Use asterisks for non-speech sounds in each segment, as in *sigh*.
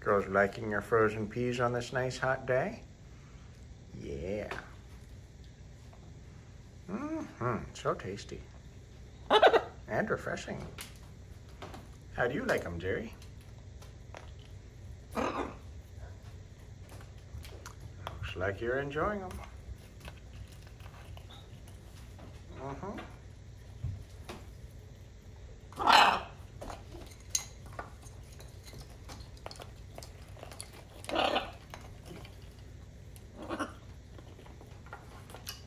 Girls liking your frozen peas on this nice hot day? Yeah. Mm-hmm, so tasty. *laughs* and refreshing. How do you like them, Gerry? Looks like you're enjoying them. Mm-hmm.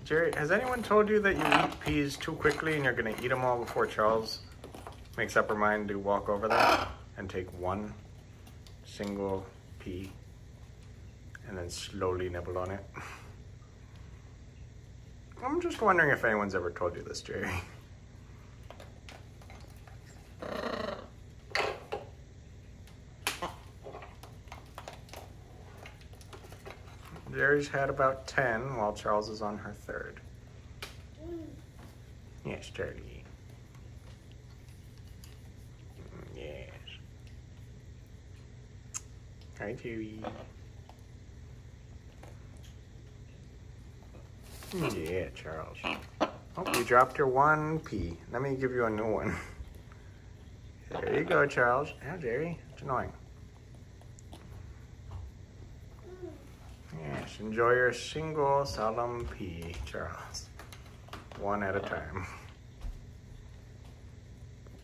Gerry, has anyone told you that you eat peas too quickly and you're going to eat them all before Charles makes up her mind to walk over there and take one single pea and then slowly nibble on it? *laughs* I'm just wondering if anyone's ever told you this, Gerry. Gerry's had about 10 while Charles is on her third. Yes, Charlie. Yes. Hi, Gerry. Yeah, Charles. Oh, you dropped your one pea. Let me give you a new one. There you go, Charles. Yeah, Gerry. It's annoying. Enjoy your single solemn pea, Charles. One at a time.